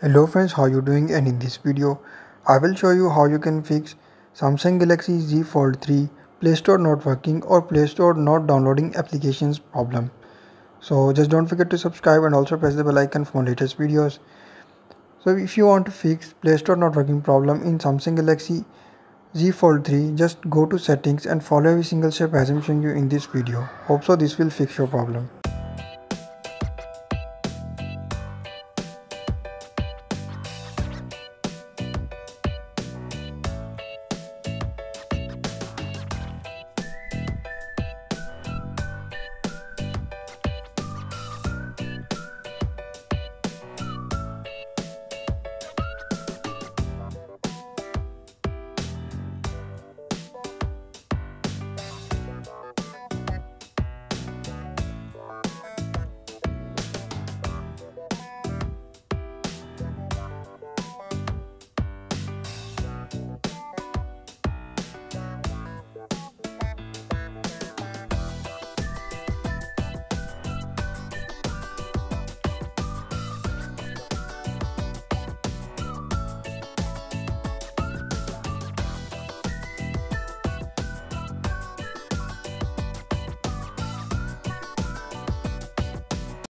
Hello friends, how you doing and in this video I will show you how you can fix Samsung Galaxy Z Fold 3 Play Store not working or Play Store not downloading applications problem. So just don't forget to subscribe and also press the bell icon for latest videos. So if you want to fix Play Store not working problem in Samsung Galaxy Z Fold 3 just go to settings and follow every single step as I'm showing you in this video. Hope so this will fix your problem.